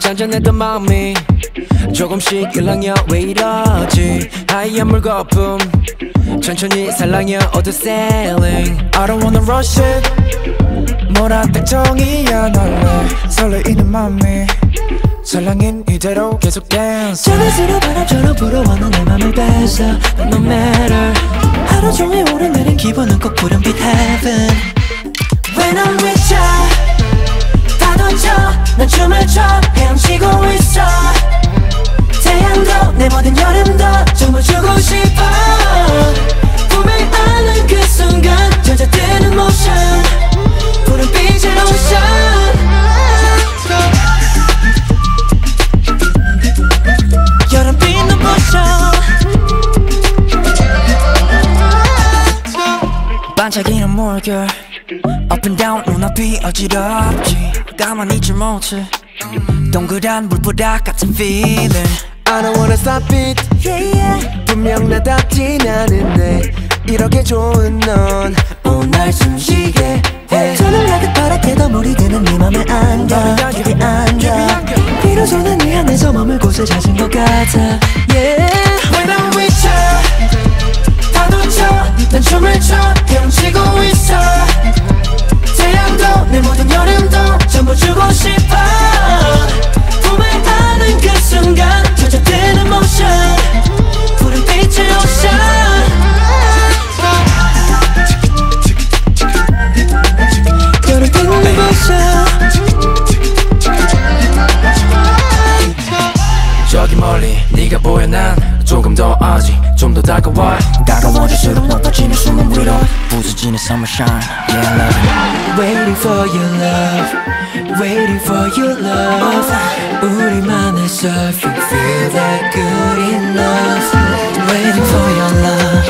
잔잔했던 마음이 조금씩 일랑여 왜 이러지? 하얀 물거품 천천히 살랑여 어두 sailing. I don't wanna rush it. 뭐라 딱 정이야 날래 설레이는 맘이 설랑인 이대로 계속 dance. 저녁으로 바람처럼 불어와는 내 맘을 뺏어. No matter. 하루 종일 오르내린 기분은 꼭 푸른빛 heaven. When I'm with ya 다 던져. 난 춤을 춰. 헤엄치고 있어. 태양도 내 모든 여름도 전부 주고 싶어 반짝이는 물결 Up and down 눈앞이 어지럽지. 가만히 있질 못해. 동그란 물보다 같은 feeling. I don't wanna stop it. Yeah, yeah. 분명 나답진 않은데. 이렇게 좋은 넌. 오날 숨쉬게 해. 저는 라듯 바닥에도 물이 드는 네 맘에 안겨 깊이 안겨 비로소 난네 안에서 머물 곳을 찾은 것 같아 네가 보여 난 조금 더 아직 좀 더 다가와 다가와줄수록 높아지는 숨은 위로 부서지는 summershine Yeah I love it Waiting for your love Waiting for your love 우리만의 surfing Feel that good enough Waiting for your love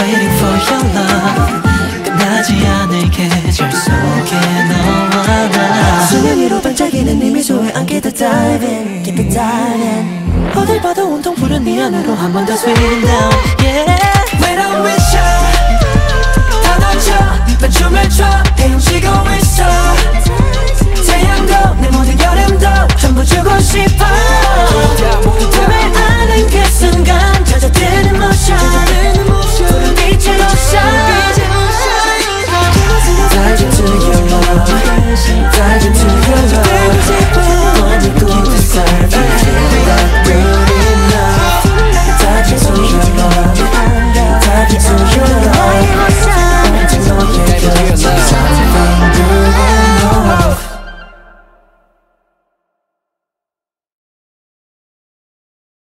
Waiting for your love 끝나지 않을 계절 속에 너와 나 수면 위로 반짝이는 네 미소에 안게 다 dive in Keep it diving 어딜 봐도 온통 푸른 네 안으로 한 번 더 swing down. Yeah